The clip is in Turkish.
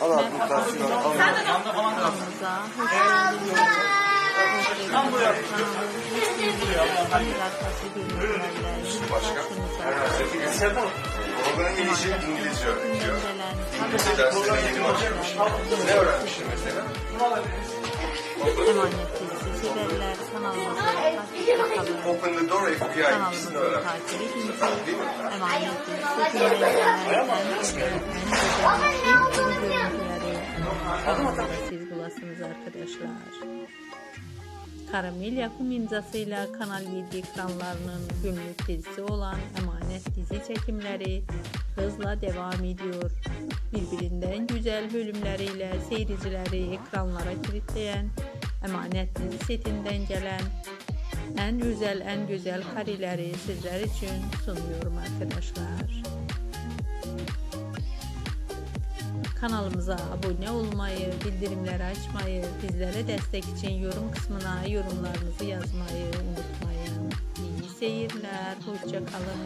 Al abi bu taksiyi al. al. Kanalımıza hoş geldiniz. Kanalı arkası görüntülerle karşınızda. Oğlanın İngilizce. Gelen İngilizce derslerine yeni başlamış. Ne öğrenmiştin mesela? Open the door FBI ikisini öğrenmiş. Emanet siz bulasınız arkadaşlar. Karamel yapım imzasıyla Kanal 7 ekranlarının günlük dizisi olan Emanet dizi çekimleri hızla devam ediyor. Birbirinden güzel bölümleriyle seyircileri ekranlara kilitleyen Emanet dizi setinden gelen en güzel en güzel kareleri sizler için sunuyorum arkadaşlar. Kanalımıza abone olmayı, bildirimleri açmayı, bizlere destek için yorum kısmına yorumlarınızı yazmayı unutmayın. İyi seyirler, hoşça kalın.